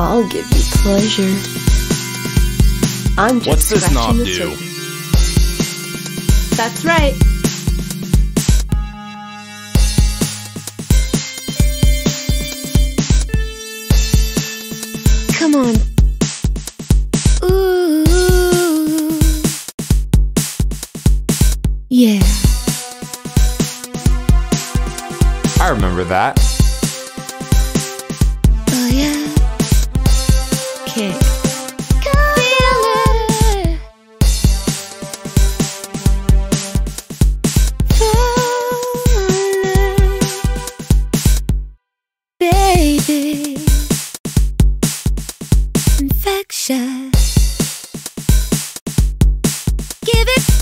I'll give you pleasure. I'm just What's this knob do? Surface. That's right. Come on. Ooh. Yeah. I remember that. Oh yeah. Kick. Give it